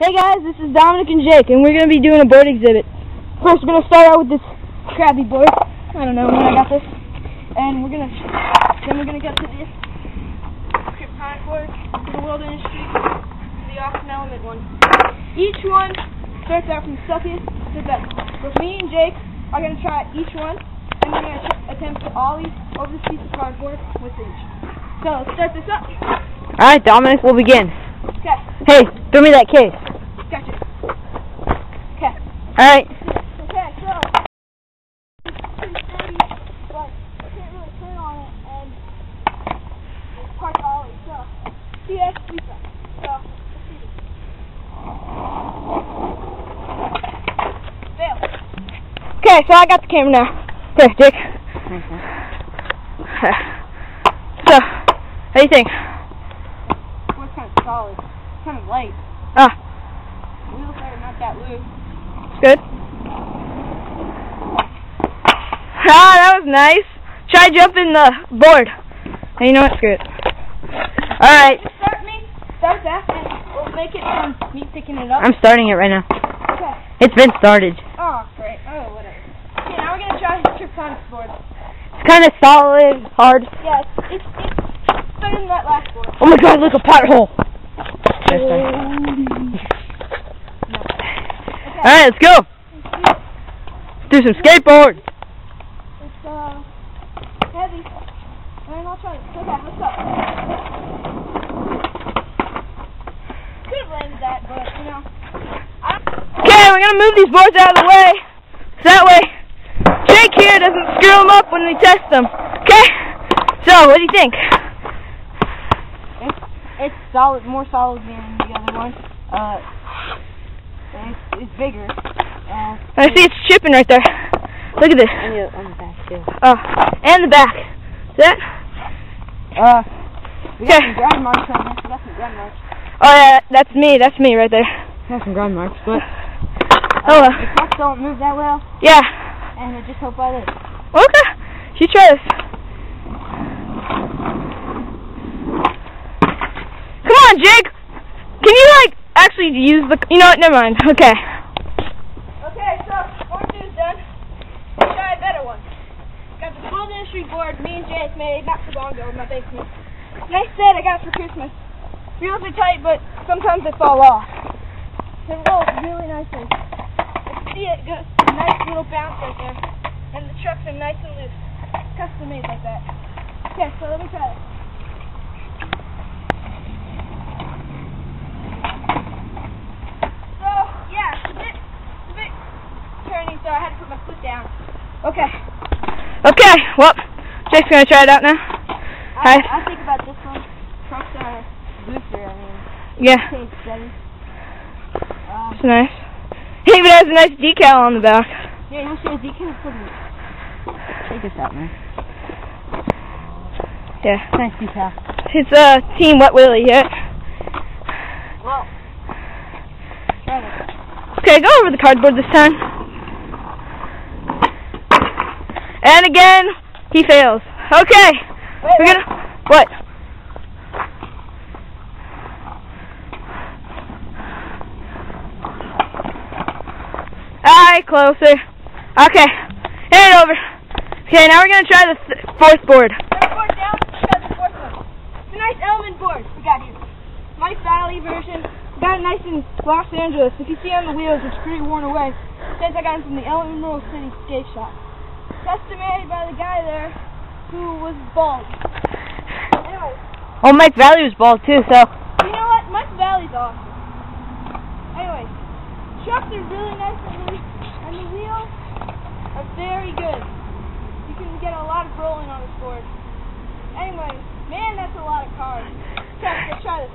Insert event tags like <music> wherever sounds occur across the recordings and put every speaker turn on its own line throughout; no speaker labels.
Hey guys, this is Dominic and Jake, and we're going to be doing a board exhibit. First, we're going to start out with this crappy board. I don't know when I got this. And we're going to, then we're going to get to this Kryptonic board, the World Industry, the Awesome Element one. Each one starts out from suckiest to best. But me and Jake are going to try each one, and we're going to attempt to ollie over this piece of cardboard with each. So, let's start this up.
Alright, Dominic, we'll begin.
Okay,
Hey, throw me that case.
Okay.
Alright.
Okay, so it's but I can't really turn on it, and it's parked ollie. So, CS Lisa. So, let's. Fail.
Okay, so I got the camera now. Here, Jake. So, how do you think?
Board's kind of solid. It's kind of light.
Ah,
Wheels are not that loose.
It's good. Ah, that was nice. Try jumping the board. And you know what? Screw it. Alright,
start me. Start that, and we'll make it from me picking it up.
I'm starting it right now.
okay.
It's been started.
Oh, great. Oh, whatever. Okay, now we're gonna try Kryptonic board.
It's kind of solid, hard.
Yeah, it's, it's, it's better than that last board.
Oh my god, look, a pothole.
Okay.
Alright, let's go. Let's Do some skateboard.
It's, uh, heavy. And I'll try it. Okay, let's go. Could have landed that, but, you know.
Okay, we're gonna move these boards out of the way. So that way, Jake here doesn't screw them up when we test them. Okay? So, what do you think?
it's, it's solid, more solid than the other one. Uh, it's, it's bigger. Uh,
I see it's chipping right there. Look at this.
on the back, too.
Oh, and the back. See that?
Uh, we got some ground marks on this. We got some ground marks.
Oh yeah, that's me. That's me right there.
Got some ground marks, but
Oh,
the
uh,
trucks don't move that well,
yeah.
and I just hope by this.
Okay. She try this. Come on, Jake. Can you like actually use the? You know what? Never mind. Okay.
Okay, so one two's done. Let's try a better one. Got the World Industry board me and Jake made not too long ago in my basement. Nice set I got for Christmas. Wheels are tight, but sometimes they fall off. It rolls really nicely. You can see it got a nice little bounce right there. And the trucks are nice and loose. Custom made like that. Okay, so let me try it. So, yeah, it's a bit, it's a bit turning, so I had to put my foot down. Okay.
Okay. Well, Jake's gonna try it out now.
I,
Hi.
I think about this one. Trucks are looser, I mean,
Yeah.
tastes better. Um,
It's nice. It even has a nice decal on the back.
yeah, you'll see a decal for me. Check this out, man.
Yeah.
Nice decal.
It's uh Team Wet Willie. Yeah.
Well, try this.
Okay, go over the cardboard this time. And again, he fails. Okay,
Wait,
we're gonna what? Alright, closer. Okay, hand it over. Okay, now we're gonna try the th- fourth board.
Third board down, we got the fourth one. It's a nice element board we got here. Nice Vallely version. We got it nice in Los Angeles. If you see on the wheels, it's pretty worn away. Says I got it from the Emerald City skate shop. Made by the guy there who was bald. Anyway,
Oh, Mike Vallely was bald too, so
you know what? Mike Vallely's awesome. Anyway, trucks are really nice and loose, and the wheels are very good. You can get a lot of rolling on this board. Anyway, man, that's a lot of cars. Okay, let's try this.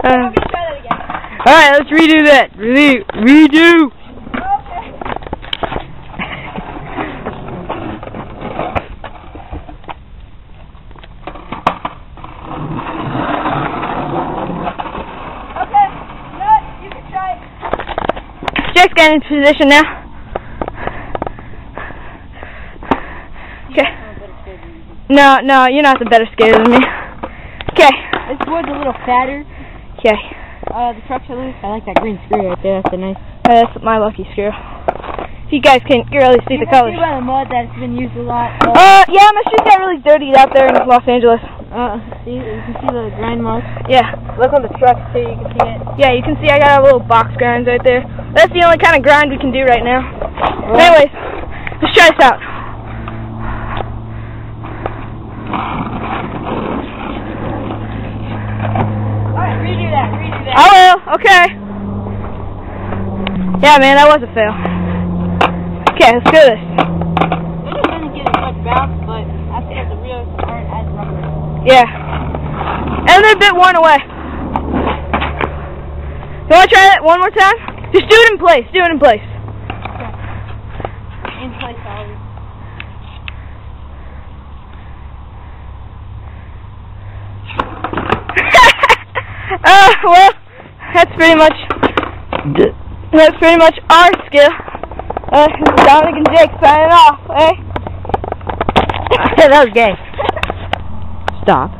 Uh,
I'm gonna try that again.
Alright, let's redo that. Re- redo.
Okay. Okay, Nut, you can try it.
Jake's getting in position now. Okay.
No, no, you're not the better skater than me. Okay.
This board's a little fatter.
Okay.
Uh, the truck's are loose. I like that green screw right there. That's a nice.
That's my lucky screw. If you guys can really see
you
the colors.
see by the mud that it's been used a lot.
Uh, yeah, my shoes got really dirty out there in Los Angeles.
Uh, see, you can see the grind marks.
Yeah.
Look on the truck too. You can see it.
Yeah, you can see I got a little box grinds right there. That's the only kind of grind we can do right now.
Well-
Anyways, let's try this out.
Alright, redo that. Redo that.
I will. Okay. Yeah, man, that was a fail. Okay, let's do this.
It doesn't get much bounce, but I the real aren't as rubber.
Yeah. And they're a bit worn away. You want to try that one more time? Just do it in place. Do it in place.
In place already. <laughs>
uh, well, that's pretty much that's pretty much our skill. Uh, Dominic and Jake signing off, eh? <laughs>
that was gay. Stop.